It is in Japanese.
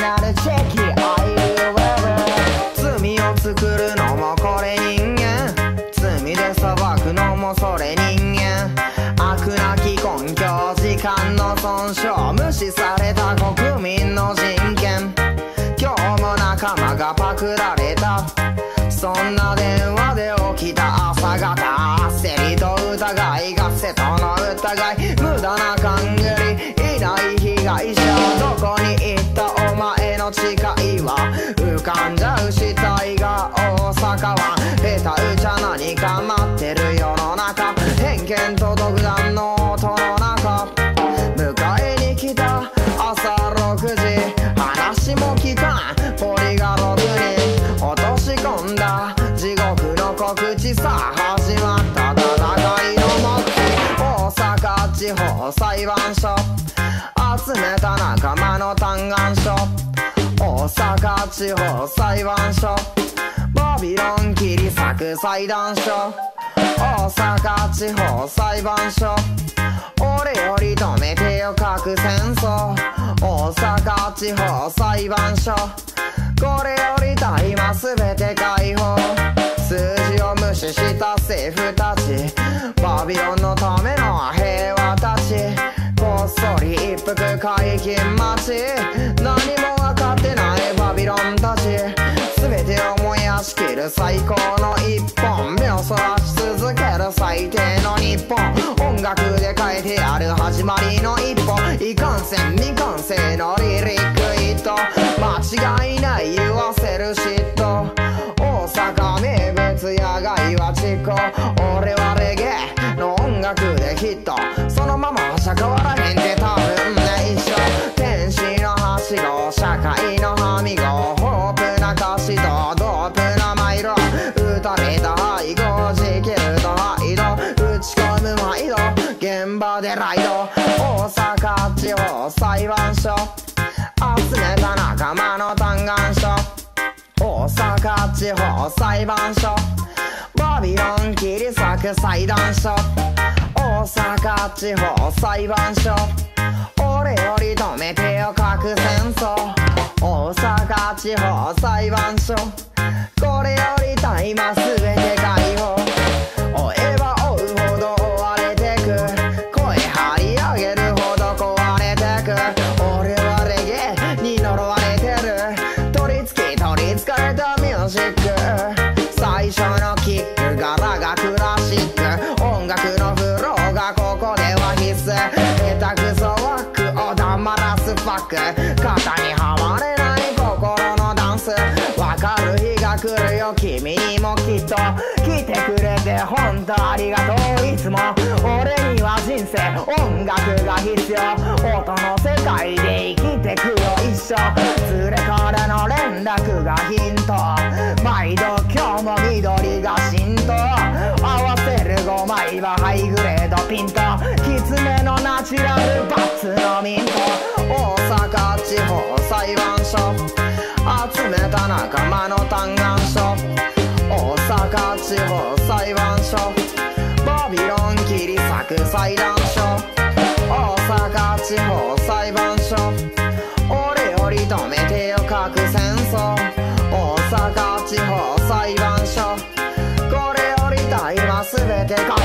ジナルチェキ I will e 罪を作るのもこれ人間罪で裁くのもそれ人間悪なき根拠時間の損傷無視された国民の人権今日も仲間がパクられたそんな電話で起きた朝方焦りと疑いが瀬戸の疑い無駄な勘繰りいない被害者どこに行ったお前の誓いは浮かんじゃう死体が大阪湾下手打ちゃ何か待ってる世の中偏見と独断の音の中迎えに来た朝6時話も聞かん。ポリが6人落とし込んだ地獄の告知さ始まった戦いの目大阪地方裁判所集めた仲間の嘆願書大阪地方裁判所。バビロン切り裂く裁断所。大阪地方裁判所。俺より止めてよ核戦争。大阪地方裁判所。これより大麻全て解放。数字を無視した政府たち。バビロンのための平和たち。こっそり一服解禁待ち。何もしきる最高の一本目をそらし続ける最低の日本。音楽で変えてある始まりの一歩いかんせん未完成のリリックヒット間違いない言わせる嫉妬。大阪名物野外はチコ俺はレゲエの音楽でヒット。そのまれた背後時給と配慮打ち込む毎度現場でライド。大阪地方裁判所。集めた仲間の嘆願書。大阪地方裁判所。バビロン切り裂く裁断所。大阪地方裁判所。俺より止めてよ核戦争。大阪地方裁判所。これより大麻全て解放。追えば追うほど追われてく。声張り上げるほど壊れてく。俺はレゲエに呪われてる。取り付き取りつかれたミュージック。最初のキック柄がクラシック。音楽のフローがここでは必須。下手くそワックを黙らすファック。君にもきっと来てくれて本当ありがとういつも俺には人生音楽が必要音の世界で生きてくよ一生連れからの連絡がヒント毎度今日も緑が浸透合わせる5枚はハイグレードピント。きつめのナチュラルバツのミント。大阪地方裁判所。集めた仲間の嘆願書。阪地方裁判所。バビロン切り裂く裁断所。大阪地方裁判所。俺より止めてよ核戦争。大阪地方裁判所。これより大麻全て解放